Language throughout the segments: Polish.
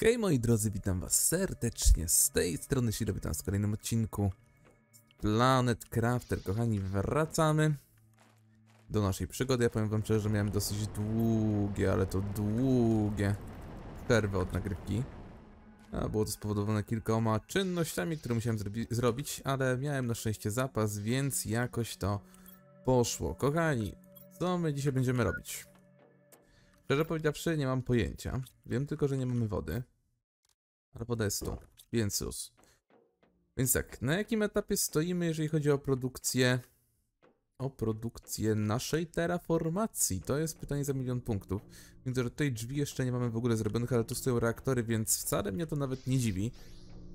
Hej moi drodzy, witam was serdecznie z tej strony Shiro, witam w kolejnym odcinku Planet Crafter. Kochani, wracamy do naszej przygody. Ja powiem wam szczerze, że miałem dosyć długie, ale to długie przerwy od nagrywki. A było to spowodowane kilkoma czynnościami, które musiałem zrobi zrobić, ale miałem na szczęście zapas, więc jakoś to poszło. Kochani, co my dzisiaj będziemy robić? Szczerze powiedziawszy, nie mam pojęcia. Wiem tylko, że nie mamy wody. Ale woda jest tu, więc już. Więc tak, na jakim etapie stoimy, jeżeli chodzi o produkcję... O produkcję naszej terraformacji? To jest pytanie za milion punktów. Widzę, że tutaj drzwi jeszcze nie mamy w ogóle zrobionych, ale tu stoją reaktory, więc wcale mnie to nawet nie dziwi.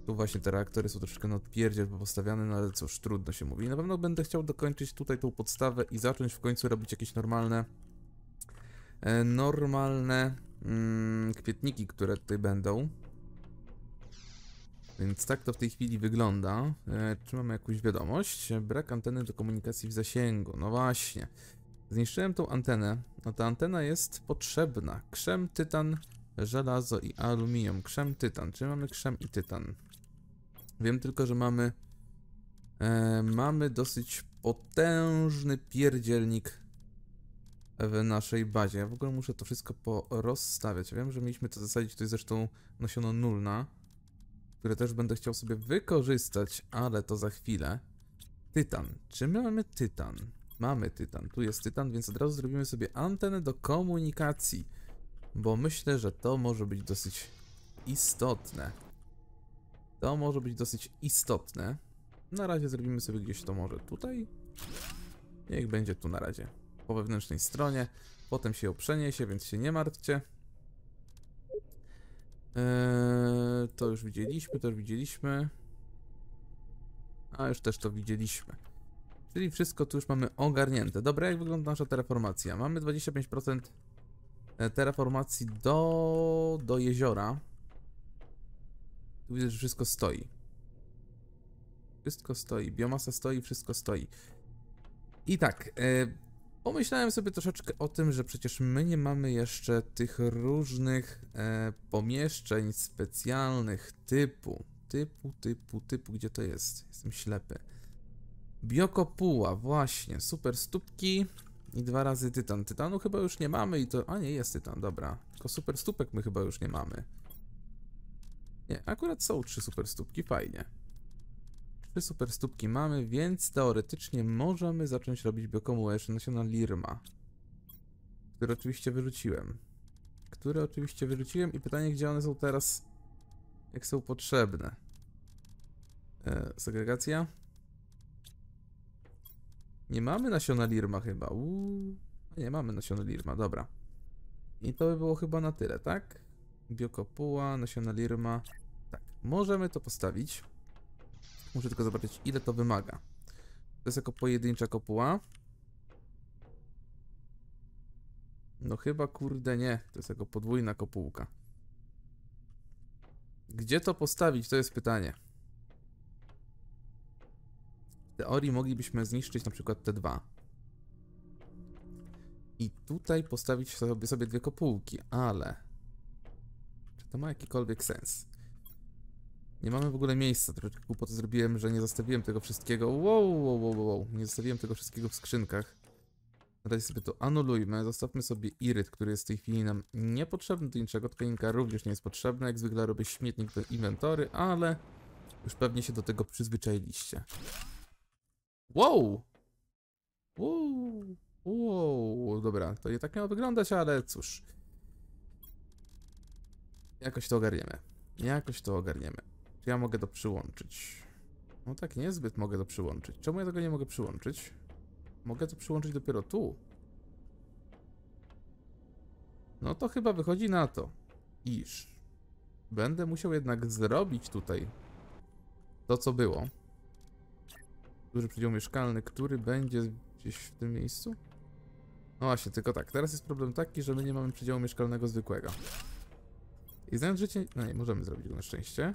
Tu właśnie te reaktory są troszeczkę na odpierdziel postawiane, no ale cóż, trudno się mówi. Na pewno będę chciał dokończyć tutaj tą podstawę i zacząć w końcu robić jakieś normalne normalne mm, kwietniki, które tutaj będą. Więc tak to w tej chwili wygląda. E, czy mamy jakąś wiadomość? Brak anteny do komunikacji w zasięgu. No właśnie. Zniszczyłem tą antenę. No ta antena jest potrzebna. Krzem, tytan, żelazo i aluminium. Krzem, tytan. Czy mamy krzem i tytan? Wiem tylko, że mamy... E, mamy dosyć potężny pierdzielnik w naszej bazie. Ja w ogóle muszę to wszystko porozstawiać. Wiem, że mieliśmy to zasadzić, jest zresztą nasiono nulna, które też będę chciał sobie wykorzystać, ale to za chwilę. Tytan. Czy my mamy tytan? Mamy tytan. Tu jest tytan, więc od razu zrobimy sobie antenę do komunikacji, bo myślę, że to może być dosyć istotne. To może być dosyć istotne. Na razie zrobimy sobie gdzieś to może tutaj. Niech będzie tu na razie po wewnętrznej stronie. Potem się ją przeniesie, więc się nie martwcie. Eee, to już widzieliśmy, to już widzieliśmy. A już też to widzieliśmy. Czyli wszystko tu już mamy ogarnięte. Dobra, jak wygląda nasza terraformacja? Mamy 25% e, terraformacji do, do jeziora. Tu widzę, że wszystko stoi. Wszystko stoi. Biomasa stoi, wszystko stoi. I tak, e, Pomyślałem sobie troszeczkę o tym, że przecież my nie mamy jeszcze tych różnych e, pomieszczeń specjalnych typu, typu, typu, typu, gdzie to jest? Jestem ślepy. Biokopuła, właśnie, super stópki i dwa razy tytan. Tytanu chyba już nie mamy i to... A nie, jest tytan, dobra. Tylko super stópek my chyba już nie mamy. Nie, akurat są trzy super stópki, fajnie. Trzy super stópki mamy, więc teoretycznie możemy zacząć robić biokomu jeszcze nasiona Lirma. Które oczywiście wyrzuciłem. Które oczywiście wyrzuciłem i pytanie, gdzie one są teraz, jak są potrzebne. E, segregacja. Nie mamy nasiona Lirma chyba. Uuu. Nie mamy nasiona Lirma, dobra. I to by było chyba na tyle, tak? Biokopuła, nasiona Lirma. Tak, możemy to postawić. Muszę tylko zobaczyć, ile to wymaga. To jest jako pojedyncza kopuła. No chyba kurde nie, to jest jako podwójna kopułka. Gdzie to postawić, to jest pytanie. W teorii moglibyśmy zniszczyć na przykład te dwa. I tutaj postawić sobie, sobie dwie kopułki, ale... Czy to ma jakikolwiek sens? Nie mamy w ogóle miejsca, troszeczkę głupoty zrobiłem, że nie zostawiłem tego wszystkiego. Wow, wow, wow, wow, nie zostawiłem tego wszystkiego w skrzynkach. Na sobie to anulujmy, zostawmy sobie iryt, który jest w tej chwili nam niepotrzebny do niczego, tkaninka również nie jest potrzebna, jak zwykle robię śmietnik do inwentory, ale już pewnie się do tego przyzwyczailiście. Wow! Wow! Wow! Dobra, to nie tak miało wyglądać, ale cóż. Jakoś to ogarniemy. Jakoś to ogarniemy. Czy ja mogę to przyłączyć? No tak niezbyt mogę to przyłączyć. Czemu ja tego nie mogę przyłączyć? Mogę to przyłączyć dopiero tu. No to chyba wychodzi na to, iż będę musiał jednak zrobić tutaj to, co było. Duży przedział mieszkalny, który będzie gdzieś w tym miejscu? No właśnie, tylko tak, teraz jest problem taki, że my nie mamy przedziału mieszkalnego zwykłego. I znając życie... No nie, możemy zrobić go na szczęście.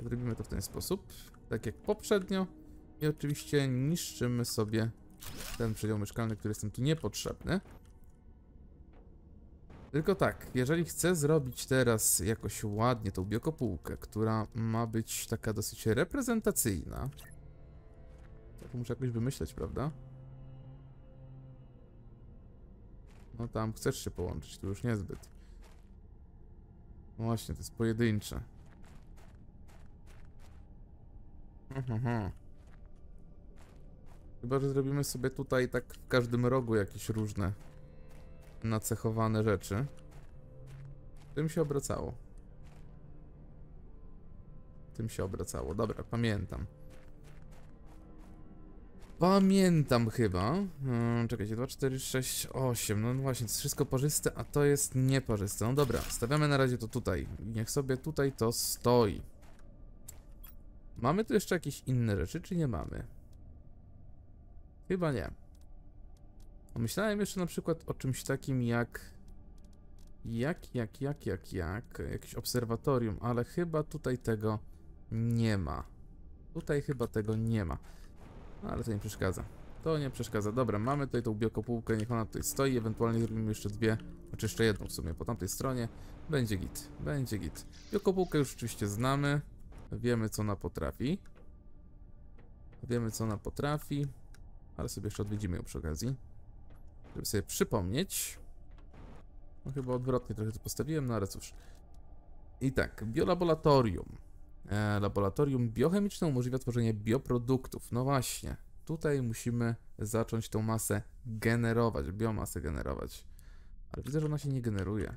Zrobimy to w ten sposób, tak jak poprzednio. I oczywiście niszczymy sobie ten przedział mieszkalny, który jest nam tu niepotrzebny. Tylko tak, jeżeli chcę zrobić teraz jakoś ładnie tą biokopułkę, która ma być taka dosyć reprezentacyjna, to muszę jakoś wymyśleć, prawda? No tam chcesz się połączyć, to już niezbyt. No właśnie, to jest pojedyncze. Mhm. Chyba, że zrobimy sobie tutaj tak w każdym rogu jakieś różne nacechowane rzeczy. Tym się obracało. Tym się obracało. Dobra, pamiętam. Pamiętam chyba. Hmm, czekajcie, 2, 4, 6, 8. No właśnie, to jest wszystko parzyste, a to jest nieparzyste. No dobra, stawiamy na razie to tutaj. Niech sobie tutaj to stoi. Mamy tu jeszcze jakieś inne rzeczy, czy nie mamy? Chyba nie. Myślałem jeszcze na przykład o czymś takim jak... Jak, jak, jak, jak, jak... Jakieś obserwatorium, ale chyba tutaj tego nie ma. Tutaj chyba tego nie ma. No, ale to nie przeszkadza. To nie przeszkadza. Dobra, mamy tutaj tą biokopułkę, niech ona tutaj stoi, ewentualnie zrobimy jeszcze dwie, znaczy jeszcze jedną w sumie po tamtej stronie. Będzie git, będzie git. Biokopułkę już oczywiście znamy, wiemy co ona potrafi. Wiemy co ona potrafi, ale sobie jeszcze odwiedzimy ją przy okazji żeby sobie przypomnieć. No chyba odwrotnie trochę to postawiłem, no ale cóż. I tak, biolaboratorium. E, laboratorium biochemiczne umożliwia tworzenie bioproduktów. No właśnie, tutaj musimy zacząć tą masę generować, biomasę generować. Ale widzę, że ona się nie generuje.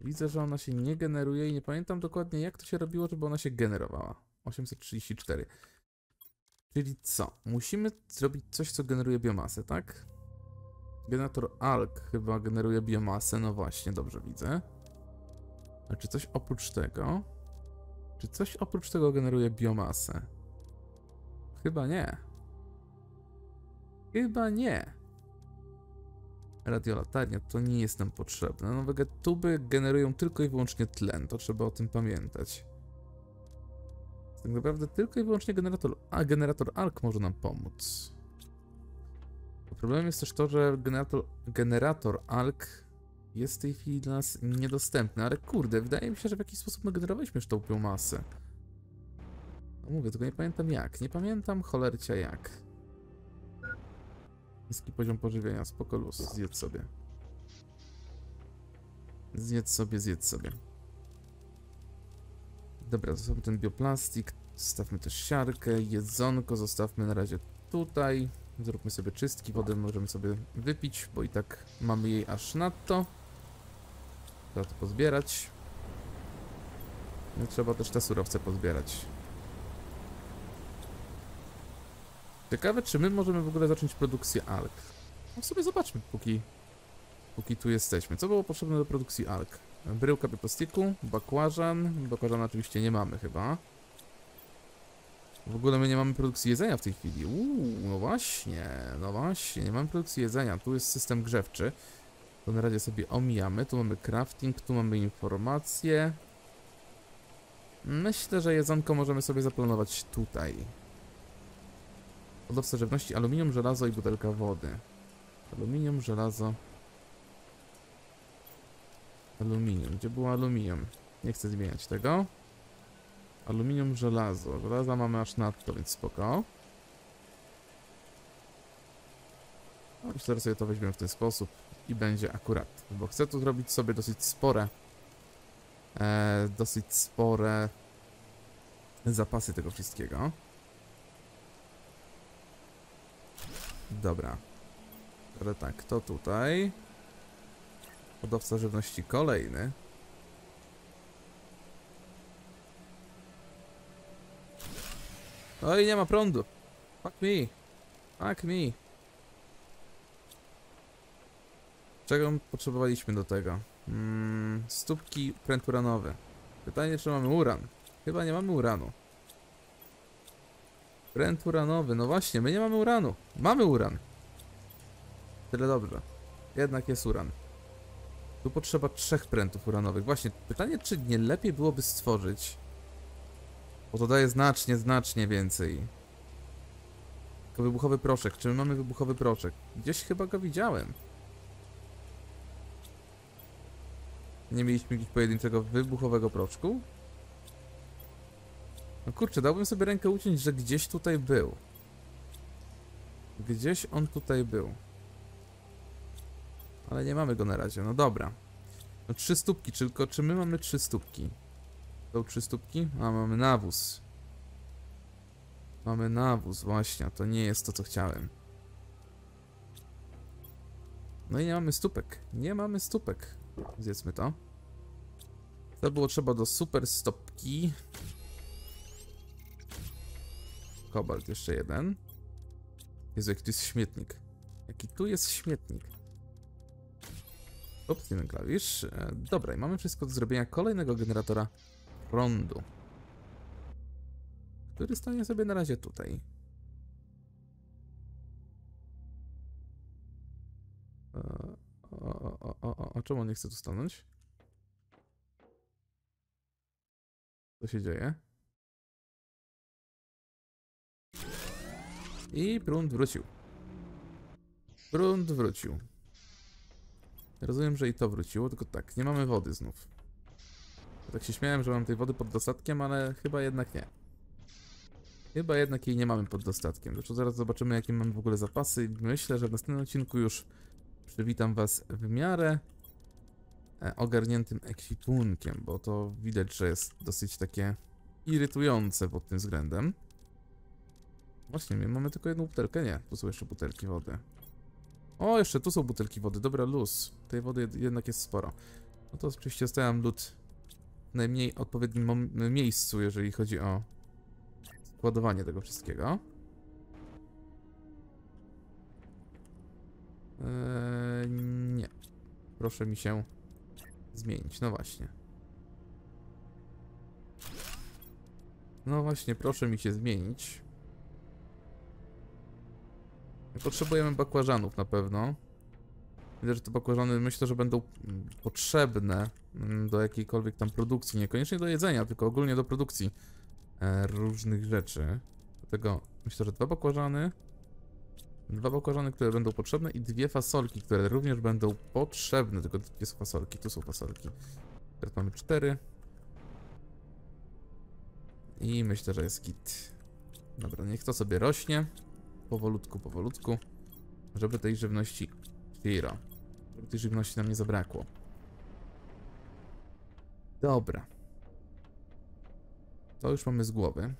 Widzę, że ona się nie generuje i nie pamiętam dokładnie jak to się robiło, żeby ona się generowała. 834. Czyli co? Musimy zrobić coś, co generuje biomasę, tak? Generator ALK chyba generuje biomasę, no właśnie, dobrze widzę. A czy coś oprócz tego? Czy coś oprócz tego generuje biomasę? Chyba nie. Chyba nie. Radiolatarnia to nie jest nam potrzebne. No tuby generują tylko i wyłącznie tlen, to trzeba o tym pamiętać. Tak naprawdę tylko i wyłącznie generator, a generator ALK może nam pomóc. Problemem jest też to, że generator, generator jest w tej chwili dla nas niedostępny, ale kurde, wydaje mi się, że w jakiś sposób my generowaliśmy już tą biomasę. No mówię, tylko nie pamiętam jak. Nie pamiętam cholercia jak. Niski poziom pożywienia, spoko luz, zjedz sobie. Zjedz sobie, zjedz sobie. Dobra, zostawmy ten bioplastik, zostawmy też siarkę, jedzonko zostawmy na razie tutaj. Zróbmy sobie czystki, wodę możemy sobie wypić, bo i tak mamy jej aż nadto. Trzeba to pozbierać. No, trzeba też te surowce pozbierać. Ciekawe, czy my możemy w ogóle zacząć produkcję alg. No sobie zobaczmy, póki, póki tu jesteśmy. Co było potrzebne do produkcji alg? Bryłka bioplastiku, bakłażan. Bakłażan oczywiście nie mamy chyba. W ogóle my nie mamy produkcji jedzenia w tej chwili. Uuu, no właśnie, no właśnie, nie mamy produkcji jedzenia. Tu jest system grzewczy. To na razie sobie omijamy. Tu mamy crafting, tu mamy informacje. Myślę, że jedzonko możemy sobie zaplanować tutaj. Hodowca żywności, aluminium, żelazo i butelka wody. Aluminium, żelazo. Aluminium. Gdzie było aluminium? Nie chcę zmieniać tego. Aluminium, żelazo. Żelaza mamy aż nadto, więc spoko. No, myślę, że sobie to weźmiemy w ten sposób i będzie akurat, bo chcę tu zrobić sobie dosyć spore e, dosyć spore zapasy tego wszystkiego. Dobra. Ale tak, to tutaj. Hodowca żywności kolejny. Oj, nie ma prądu. Fuck me. Fuck me. Czego potrzebowaliśmy do tego? Hmm, stópki pręt uranowy. Pytanie, czy mamy uran? Chyba nie mamy uranu. Pręt uranowy. No właśnie, my nie mamy uranu. Mamy uran. Tyle dobrze. Jednak jest uran. Tu potrzeba trzech prętów uranowych. Właśnie, pytanie, czy nie lepiej byłoby stworzyć bo to daje znacznie, znacznie więcej. To wybuchowy proszek. Czy my mamy wybuchowy proszek? Gdzieś chyba go widziałem. Nie mieliśmy jakiegoś pojedynczego wybuchowego proczku? No kurczę, dałbym sobie rękę uciąć, że gdzieś tutaj był. Gdzieś on tutaj był. Ale nie mamy go na razie, no dobra. No trzy stópki, tylko czy my mamy trzy stópki? Są trzy stópki? A, mamy nawóz. Mamy nawóz, właśnie, to nie jest to, co chciałem. No i nie mamy stópek. Nie mamy stópek. Zjedzmy to. To było trzeba do super stopki. Kobalt jeszcze jeden. Jezu, jaki tu jest śmietnik. Jaki tu jest śmietnik. Ups, jeden klawisz. E, dobra, i mamy wszystko do zrobienia kolejnego generatora prądu. Który stanie sobie na razie tutaj. E, o, o, o, o, o, czemu on nie chce tu stanąć? Co się dzieje? I prąd wrócił. Prąd wrócił. Rozumiem, że i to wróciło, tylko tak, nie mamy wody znów. Tak się śmiałem, że mam tej wody pod dostatkiem, ale chyba jednak nie. Chyba jednak jej nie mamy pod dostatkiem. Zresztą zaraz zobaczymy, jakie mamy w ogóle zapasy. Myślę, że w następnym odcinku już przywitam Was w miarę e, ogarniętym ekwipunkiem, bo to widać, że jest dosyć takie irytujące pod tym względem. Właśnie, my mamy tylko jedną butelkę. Nie, tu są jeszcze butelki wody. O, jeszcze tu są butelki wody. Dobra, luz. Tej wody jed jednak jest sporo. No to oczywiście zostawiam lód w najmniej odpowiednim miejscu, jeżeli chodzi o składowanie tego wszystkiego. Eee, nie. Proszę mi się zmienić. No właśnie. No właśnie, proszę mi się zmienić. Potrzebujemy bakłażanów na pewno. Widzę, że te bakłażany myślę, że będą mm, potrzebne mm, do jakiejkolwiek tam produkcji. Niekoniecznie do jedzenia, tylko ogólnie do produkcji e, różnych rzeczy. Dlatego myślę, że dwa bakłażany. Dwa bakłażany, które będą potrzebne i dwie fasolki, które również będą potrzebne. Tylko gdzie są fasolki? Tu są fasolki. Teraz mamy cztery. I myślę, że jest kit. Dobra, niech to sobie rośnie. Powolutku, powolutku. Żeby tej żywności... Hiro. Żeby tej żywności nam nie zabrakło. Dobra. To już mamy z głowy.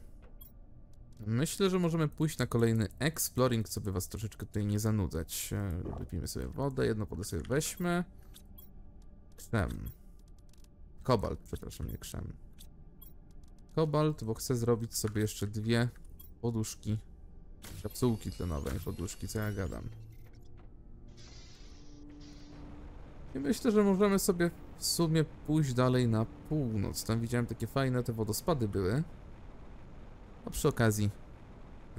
Myślę, że możemy pójść na kolejny exploring, co by was troszeczkę tutaj nie zanudzać. E, Wypijmy sobie wodę, jedno wodę sobie weźmy. Krzem. Kobalt, przepraszam, nie krzem. Kobalt, bo chcę zrobić sobie jeszcze dwie poduszki. Kapsułki tlenowe, nie poduszki, co ja gadam. I myślę, że możemy sobie w sumie pójść dalej na północ. Tam widziałem takie fajne te wodospady były. A przy okazji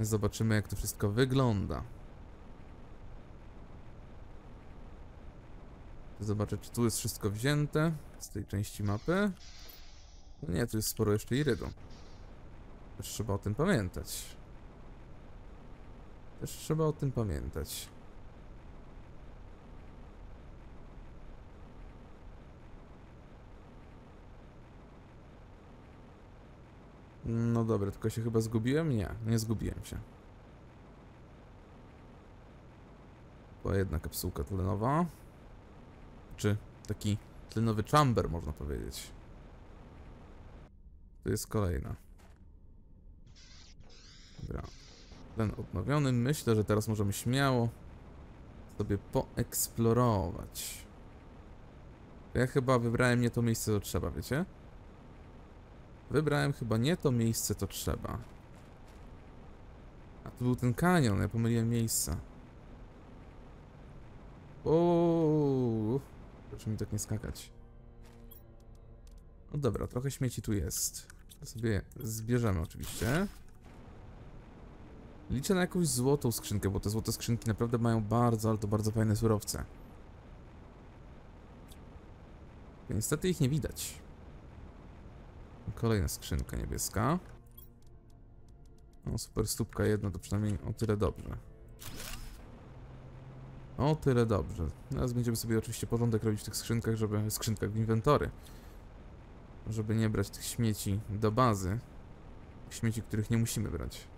zobaczymy jak to wszystko wygląda. Zobaczę czy tu jest wszystko wzięte z tej części mapy. No nie, tu jest sporo jeszcze irydu. Też trzeba o tym pamiętać. Też trzeba o tym pamiętać. No dobra, tylko się chyba zgubiłem? Nie, nie zgubiłem się. Była jedna kapsułka tlenowa. Czy taki tlenowy chamber, można powiedzieć. Tu jest kolejna. Dobra. Ten odnowiony. Myślę, że teraz możemy śmiało sobie poeksplorować. Ja chyba wybrałem nie to miejsce, co trzeba, wiecie? Wybrałem chyba nie to miejsce, to trzeba. A tu był ten kanion, ja pomyliłem miejsca. Ooo, proszę mi tak nie skakać. No dobra, trochę śmieci tu jest. To sobie zbierzemy oczywiście. Liczę na jakąś złotą skrzynkę, bo te złote skrzynki naprawdę mają bardzo, ale to bardzo fajne surowce. Niestety ich nie widać. Kolejna skrzynka niebieska. No, super stópka jedna, to przynajmniej o tyle dobrze. O tyle dobrze. Teraz będziemy sobie oczywiście porządek robić w tych skrzynkach, żeby... skrzynkach w inwentory. Żeby nie brać tych śmieci do bazy. Śmieci, których nie musimy brać.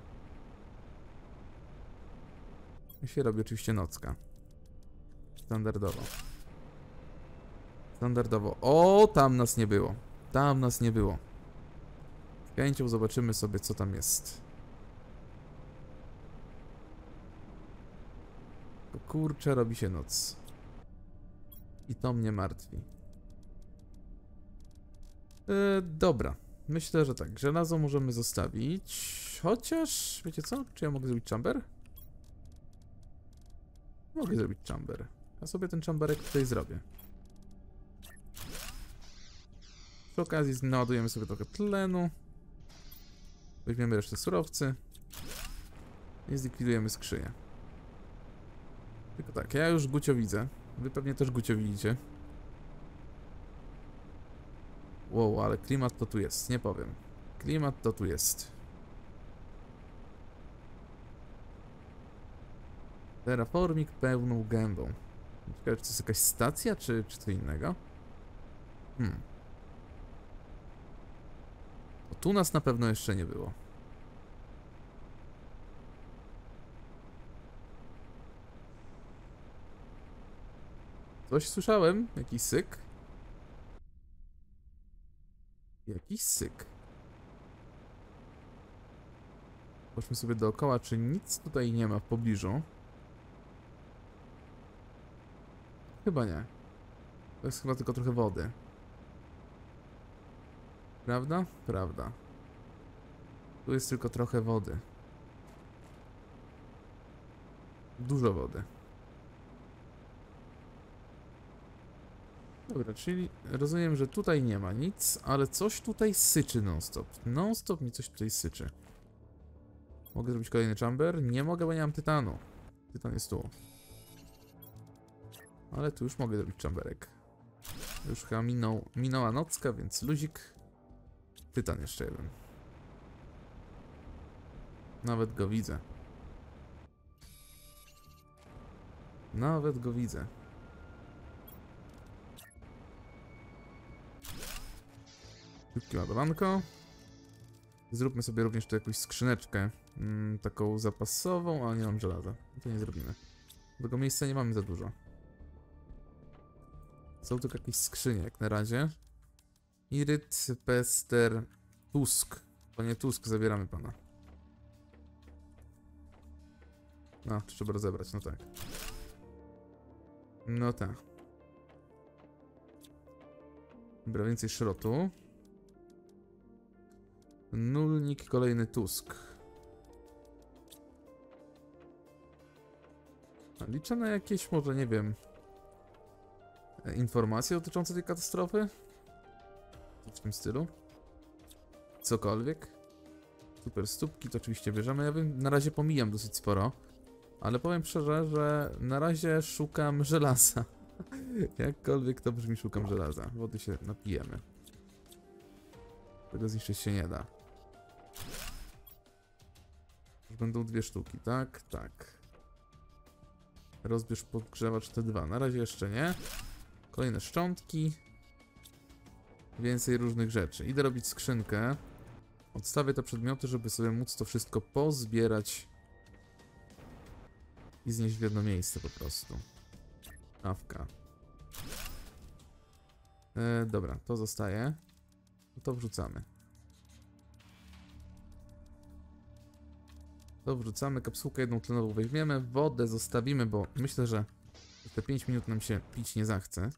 I się robi oczywiście nocka. Standardowo. Standardowo. O, tam nas nie było. Tam nas nie było. Z chęcią zobaczymy sobie, co tam jest. Kurczę, robi się noc. I to mnie martwi. E, dobra. Myślę, że tak. Żelazo możemy zostawić. Chociaż, wiecie co? Czy ja mogę zrobić chamber? Mogę zrobić chamber. Ja sobie ten chamberek tutaj zrobię. Przy okazji naładujemy sobie trochę tlenu. Weźmiemy resztę surowcy. I zlikwidujemy skrzynię. Tylko tak, ja już Gucio widzę. Wy pewnie też Gucio widzicie. Wow, ale klimat to tu jest, nie powiem. Klimat to tu jest. Terraformik pełną gębą. Ciekawe, czy to jest jakaś stacja, czy, czy co innego? Hmm. To tu nas na pewno jeszcze nie było. Coś słyszałem? Jakiś syk? Jakiś syk. Zobaczmy sobie dookoła, czy nic tutaj nie ma w pobliżu. Chyba nie. To jest chyba tylko trochę wody. Prawda? Prawda. Tu jest tylko trochę wody. Dużo wody. Dobra, czyli rozumiem, że tutaj nie ma nic, ale coś tutaj syczy non-stop. Non-stop mi coś tutaj syczy. Mogę zrobić kolejny chamber? Nie mogę, bo nie mam tytanu. Tytan jest tu. Ale tu już mogę zrobić chamberek. Już chyba minął, minęła nocka, więc luzik. Tytan jeszcze jeden. Nawet go widzę. Nawet go widzę. Szybkie ładowanko. Zróbmy sobie również tu jakąś skrzyneczkę. Mm, taką zapasową, a nie mam żelaza. To nie zrobimy. Tego miejsca nie mamy za dużo. Są tu jakieś skrzynie jak na razie. Iryt, Pester, Tusk. Panie Tusk, zabieramy pana. No, trzeba rozebrać, no tak. No tak. Dobra, więcej szrotu. Nulnik, kolejny Tusk. Liczę na jakieś, może nie wiem, informacje dotyczące tej katastrofy? W tym stylu? Cokolwiek? Super stópki to oczywiście bierzemy. Ja bym na razie pomijam dosyć sporo. Ale powiem szczerze, że na razie szukam żelaza. Jakkolwiek to brzmi, szukam żelaza. Wody się napijemy. Tego zniszczyć się nie da. Już będą dwie sztuki, tak? Tak. Rozbierz podgrzewacz T2. Na razie jeszcze nie. Kolejne szczątki. Więcej różnych rzeczy. Idę robić skrzynkę. Odstawię te przedmioty, żeby sobie móc to wszystko pozbierać i znieść w jedno miejsce po prostu. Awka. E, dobra, to zostaje. To wrzucamy. To wrzucamy, kapsułkę jedną tlenową weźmiemy, wodę zostawimy, bo myślę, że te 5 minut nam się pić nie zachce.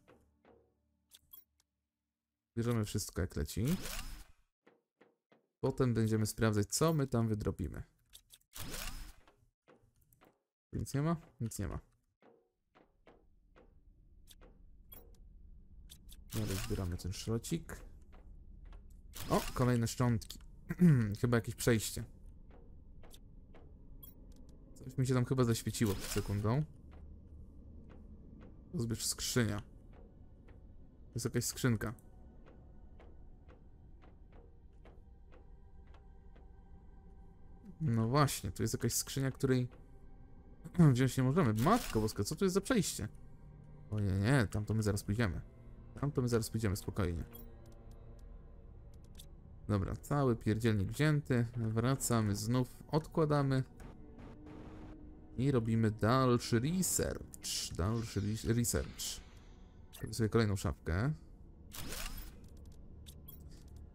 Bierzemy wszystko jak leci. Potem będziemy sprawdzać, co my tam wydrobimy. Nic nie ma? Nic nie ma. Dalej zbieramy ten szrocik. O, kolejne szczątki. chyba jakieś przejście. Coś mi się tam chyba zaświeciło przed sekundą. Zbierz skrzynia. To jest jakaś skrzynka. No właśnie, tu jest jakaś skrzynia, której Wziąć nie możemy. Matko boska, co to jest za przejście? O nie, nie, tam to my zaraz pójdziemy. Tam to my zaraz pójdziemy, spokojnie. Dobra, cały pierdzielnik wzięty. Wracamy znów, odkładamy. I robimy dalszy research. Dalszy re- research. Zrobię sobie kolejną szafkę.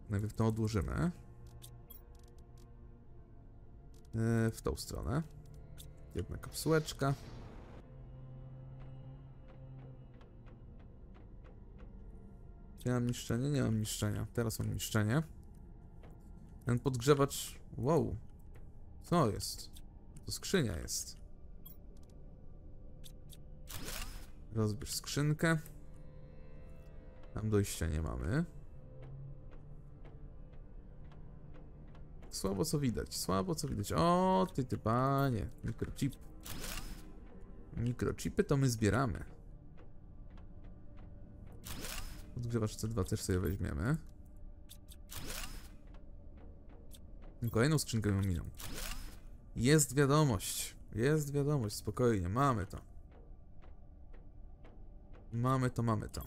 Najpierw to odłożymy. E, W tą stronę. Jedna kapsułeczka. Ja mam niszczenie? Nie mam niszczenia. Teraz mam niszczenie. Ten podgrzewacz... Wow. Co jest? To skrzynia jest. Rozbierz skrzynkę. Tam dojścia nie mamy. Słabo co widać, słabo co widać. O, ty ty panie, mikrochip. Mikrochipy to my zbieramy. Odgrzewacz C2 też sobie weźmiemy. Kolejną skrzynkę ją minął. Jest wiadomość. Jest wiadomość, spokojnie, mamy to. Mamy to, mamy to.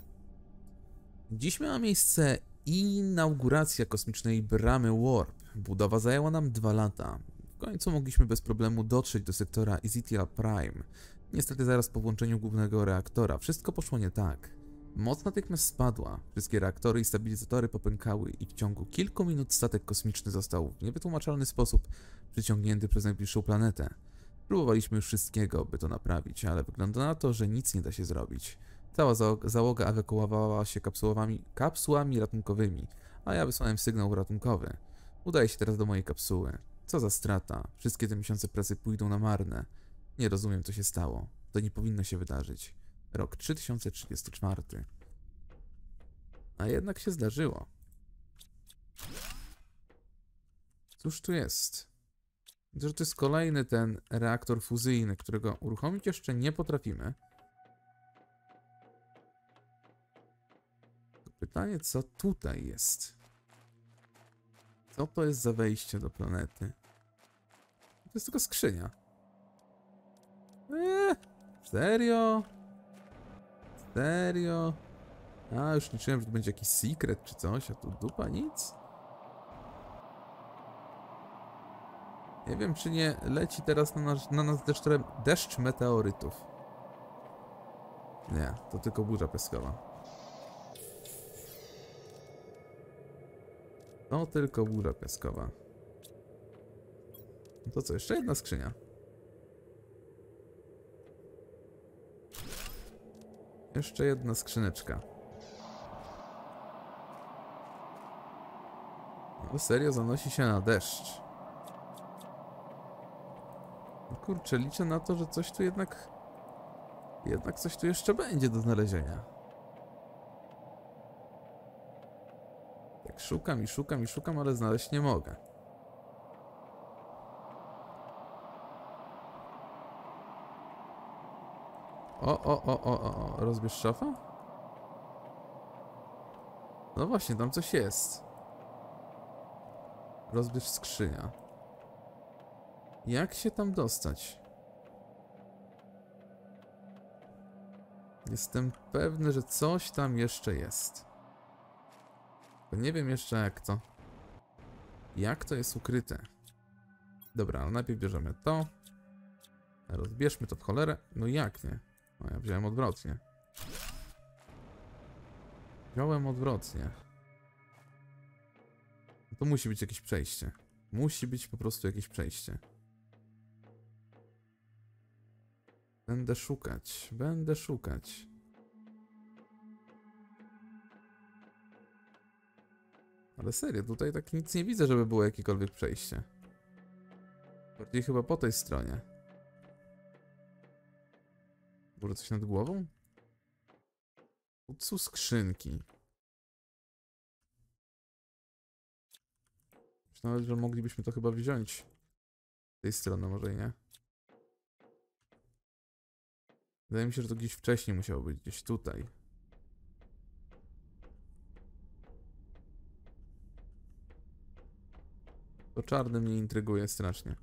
Dziś miała miejsce inauguracja kosmicznej bramy Warp. Budowa zajęła nam dwa lata. W końcu mogliśmy bez problemu dotrzeć do sektora Ezekiel Prime. Niestety zaraz po włączeniu głównego reaktora wszystko poszło nie tak. Moc natychmiast spadła, wszystkie reaktory i stabilizatory popękały i w ciągu kilku minut statek kosmiczny został w niewytłumaczalny sposób przyciągnięty przez najbliższą planetę. Próbowaliśmy już wszystkiego, by to naprawić, ale wygląda na to, że nic nie da się zrobić. Cała załoga, ewakuowała się kapsułami, kapsułami ratunkowymi, a ja wysłałem sygnał ratunkowy. Udaję się teraz do mojej kapsuły. Co za strata. Wszystkie te miesiące pracy pójdą na marne. Nie rozumiem, co się stało. To nie powinno się wydarzyć. Rok 3034. A jednak się zdarzyło. Cóż tu jest? Że to jest kolejny ten reaktor fuzyjny, którego uruchomić jeszcze nie potrafimy. Pytanie, co tutaj jest? Co to jest za wejście do planety? To jest tylko skrzynia. Eee, serio? Serio? A, już liczyłem, że to będzie jakiś secret czy coś, a tu dupa nic? Nie wiem, czy nie leci teraz na nas, na nas deszcz, deszcz meteorytów. Nie, to tylko burza piaskowa. To tylko burza piaskowa. No to co, jeszcze jedna skrzynia. Jeszcze jedna skrzyneczka. No serio, zanosi się na deszcz. No kurczę, liczę na to, że coś tu jednak... Jednak coś tu jeszcze będzie do znalezienia. Tak szukam i szukam i szukam, ale znaleźć nie mogę. O, o, o, o, o, o, rozbierz szafa? No właśnie, tam coś jest. Rozbierz skrzynia. Jak się tam dostać? Jestem pewny, że coś tam jeszcze jest. Nie wiem jeszcze jak to. Jak to jest ukryte? Dobra, ale najpierw bierzemy to. Rozbierzmy to w cholerę. No jak nie? No ja wziąłem odwrotnie. Wziąłem odwrotnie. No To musi być jakieś przejście. Musi być po prostu jakieś przejście. Będę szukać, będę szukać. Ale serio, tutaj tak nic nie widzę, żeby było jakiekolwiek przejście. Bardziej chyba po tej stronie. Może coś nad głową? Utsu skrzynki. Nawet, że moglibyśmy to chyba wziąć. Z tej strony może i nie. Wydaje mi się, że to gdzieś wcześniej musiało być, gdzieś tutaj. To czarny mnie intryguje strasznie.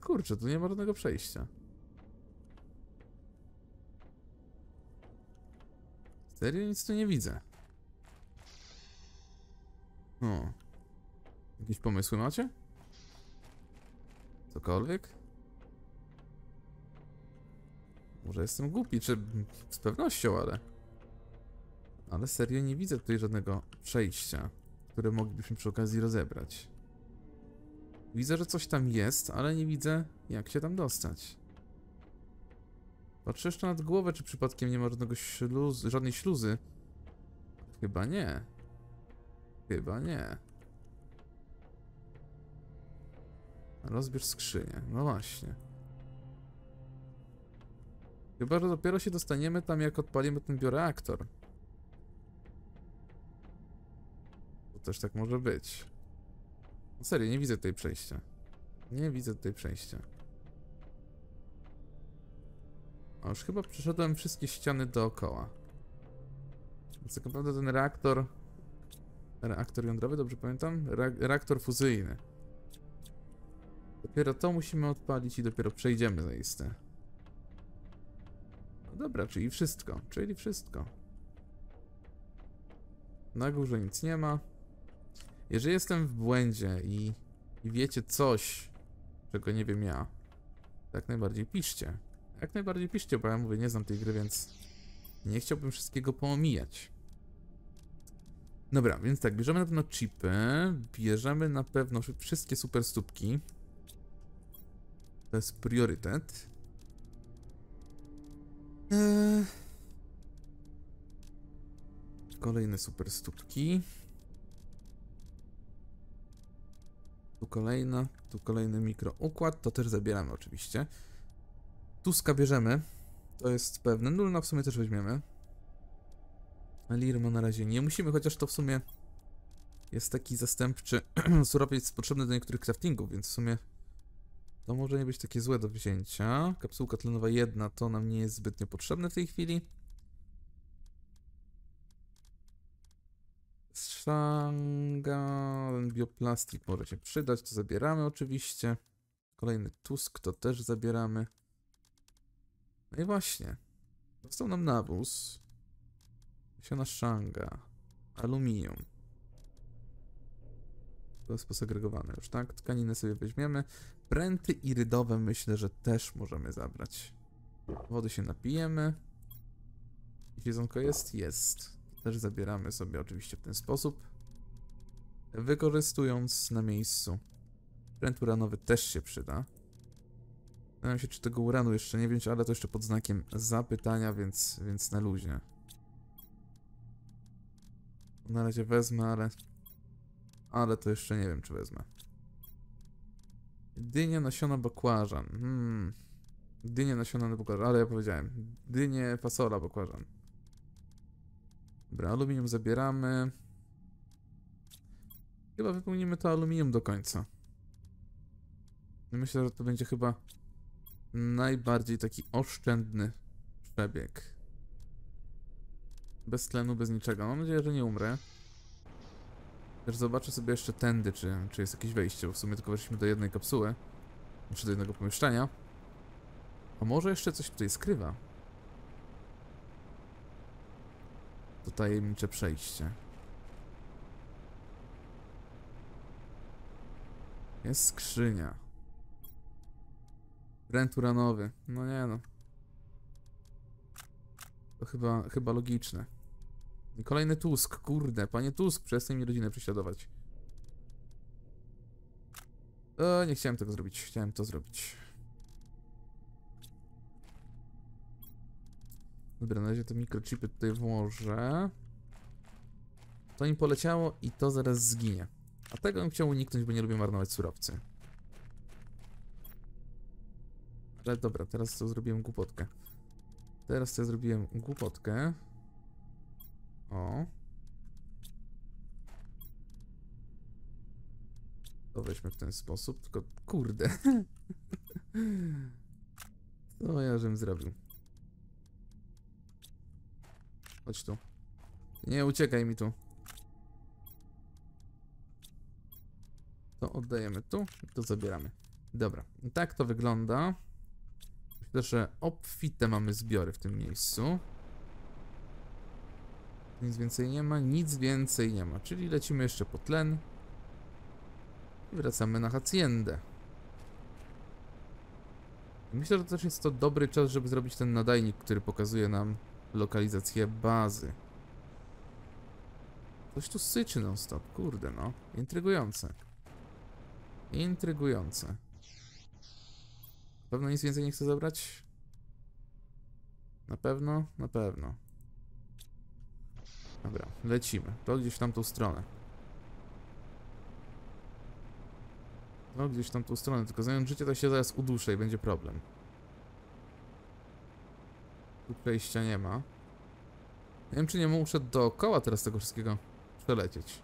kurczę, tu nie ma żadnego przejścia. Serio nic tu nie widzę. O. Jakieś pomysły macie? Cokolwiek? Może jestem głupi, czy z pewnością, ale... Ale serio nie widzę tutaj żadnego przejścia, które moglibyśmy przy okazji rozebrać. Widzę, że coś tam jest, ale nie widzę, jak się tam dostać. Patrzę jeszcze nad głowę, czy przypadkiem nie ma żadnego żadnej śluzy. Chyba nie. Chyba nie. Rozbierz skrzynię. No właśnie. Chyba, że dopiero się dostaniemy tam, jak odpalimy ten bioreaktor. Też tak może być. No serio, nie widzę tutaj przejścia. Nie widzę tutaj przejścia. A już chyba przeszedłem wszystkie ściany dookoła. Więc tak naprawdę ten reaktor... Reaktor jądrowy, dobrze pamiętam? Re reaktor fuzyjny. Dopiero to musimy odpalić i dopiero przejdziemy zaiste. No dobra, czyli wszystko. Czyli wszystko. Na górze nic nie ma. Jeżeli jestem w błędzie i, i wiecie coś, czego nie wiem ja, jak najbardziej piszcie. Jak najbardziej piszcie, bo ja mówię, nie znam tej gry, więc nie chciałbym wszystkiego poomijać. Dobra, więc tak, bierzemy na pewno chipy, bierzemy na pewno wszystkie super stópki. To jest priorytet. Eee... Kolejne super stópki. Tu kolejna, tu kolejny mikroukład, to też zabieramy oczywiście. Tuska bierzemy, to jest pewne. Nulna w sumie też weźmiemy. Lirmo na razie nie musimy, chociaż to w sumie jest taki zastępczy surowiec potrzebny do niektórych craftingów, więc w sumie to może nie być takie złe do wzięcia. Kapsułka tlenowa jedna to nam nie jest zbytnio potrzebne w tej chwili. Szanga, bioplastik może się przydać, to zabieramy oczywiście. Kolejny tusk to też zabieramy. No i właśnie. Został nam nawóz. Siana szanga. Aluminium. To jest posegregowane już, tak? Tkaninę sobie weźmiemy. Pręty irydowe myślę, że też możemy zabrać. Wody się napijemy. Jedzonko jest? Jest. Też zabieramy sobie oczywiście w ten sposób. Wykorzystując na miejscu. Pręt uranowy też się przyda. Zastanawiam się, czy tego uranu jeszcze nie wziąć, ale to jeszcze pod znakiem zapytania, więc, więc na luzie. Na razie wezmę, ale... Ale to jeszcze nie wiem, czy wezmę. Dynia nasiona bakłażan. Hmm. Dynie nasiona bakłażan, ale ja powiedziałem. Dynie fasola bakłażan. Dobra, aluminium zabieramy. Chyba wypełnimy to aluminium do końca. Myślę, że to będzie chyba najbardziej taki oszczędny przebieg. Bez tlenu, bez niczego. Mam nadzieję, że nie umrę. Też zobaczę sobie jeszcze tędy, czy, czy jest jakieś wejście, bo w sumie tylko weszliśmy do jednej kapsuły. Czy do jednego pomieszczenia. A może jeszcze coś tutaj skrywa? To tajemnicze przejście. Jest skrzynia. Brent uranowy. No nie no. To chyba, chyba logiczne. I kolejny Tusk, kurde. Panie Tusk, przestań mi rodzinę prześladować. O, nie chciałem tego zrobić. Chciałem to zrobić. Dobra, na razie te mikrochipy tutaj włożę. To im poleciało i to zaraz zginie. A tego bym chciał uniknąć, bo nie lubię marnować surowcy. Ale dobra, teraz to zrobiłem głupotkę. Teraz to zrobiłem głupotkę. O. To weźmy w ten sposób, tylko kurde. Co ja żem zrobił? Chodź tu. Nie uciekaj mi tu. To oddajemy tu, to zabieramy. Dobra, tak to wygląda. Myślę, że obfite mamy zbiory w tym miejscu. Nic więcej nie ma, nic więcej nie ma. Czyli lecimy jeszcze po tlen. I wracamy na haciendę. Myślę, że też jest to dobry czas, żeby zrobić ten nadajnik, który pokazuje nam lokalizację bazy. Coś tu syczy non stop, kurde no. Intrygujące. Intrygujące. Pewno nic więcej nie chcę zabrać? Na pewno? Na pewno. Dobra, lecimy. To gdzieś w tamtą stronę. No gdzieś w tamtą stronę, tylko zająć życie to się zaraz uduszę i będzie problem. Tu przejścia nie ma. Nie wiem czy nie muszę dookoła teraz tego wszystkiego przelecieć.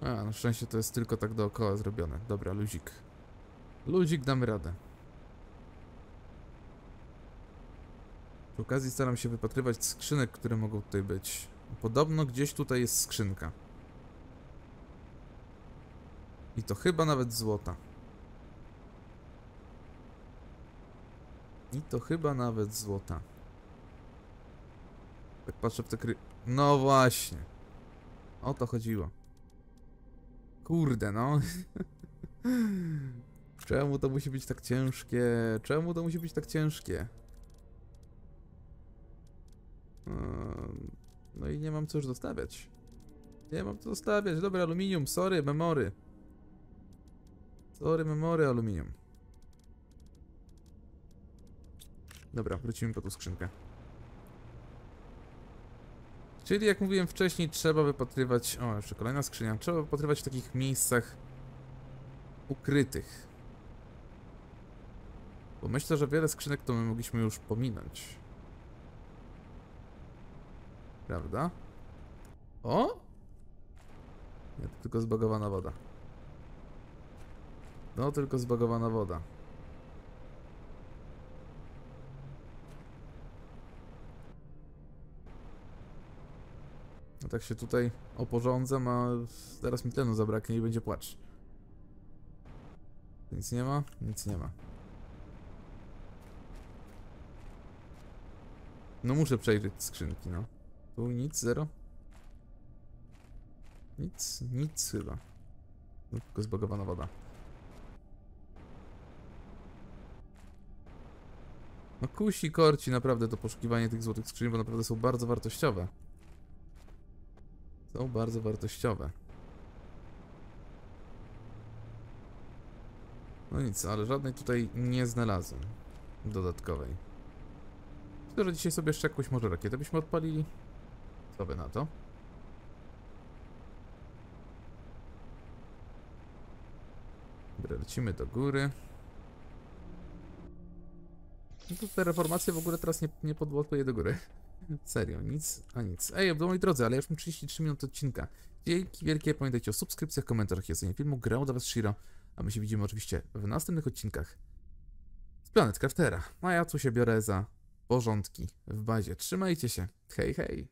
A, na szczęście to jest tylko tak dookoła zrobione. Dobra, luzik. Luzik, damy radę. Przy okazji staram się wypatrywać skrzynek, które mogą tutaj być. Podobno gdzieś tutaj jest skrzynka. I to chyba nawet złota. I to chyba nawet złota. Tak patrzę w te kry... No właśnie. O to chodziło. Kurde, no. Czemu to musi być tak ciężkie? Czemu to musi być tak ciężkie? No i nie mam co już zostawiać. Nie mam co zostawiać. Dobra, aluminium, sorry, memory. Sorry, memory, aluminium. Dobra, wrócimy po tą skrzynkę. Czyli jak mówiłem wcześniej, trzeba wypatrywać... O, jeszcze kolejna skrzynia. Trzeba wypatrywać w takich miejscach ukrytych. Bo myślę, że wiele skrzynek to my mogliśmy już pominąć. Prawda? O! Nie, to tylko zbagowana woda. No, tylko zbagowana woda. No tak się tutaj oporządzam, a zaraz mi tlenu zabraknie i będzie płacz. Nic nie ma? Nic nie ma. No muszę przejrzeć skrzynki, no. Tu nic, zero. Nic, nic chyba. No, tylko zbagowana woda. No kusi korci naprawdę to poszukiwanie tych złotych skrzyń, bo naprawdę są bardzo wartościowe. Są bardzo wartościowe. No nic, ale żadnej tutaj nie znalazłem. Dodatkowej. Myślę, że dzisiaj sobie jeszcze jakąś może rakietę byśmy odpalili. Co by na to? Dobra, lecimy do góry. No te reformacje w ogóle teraz nie, nie podłapuje do góry. Serio, nic, a nic. Ej, moi drodzy, ale ja już mam 33 minut odcinka. Dzięki wielkie, pamiętajcie o subskrypcjach, komentarzach i ocenie filmu. Grał dla was Shiro, a my się widzimy oczywiście w następnych odcinkach z Planet Craftera. A ja tu się biorę za porządki w bazie. Trzymajcie się. Hej, hej.